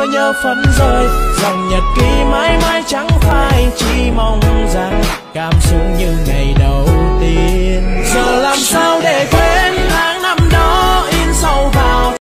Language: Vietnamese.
đây nhớ phấn rơi, dòng nhật ký mãi mãi chẳng phai, chỉ mong rằng cảm xúc như ngày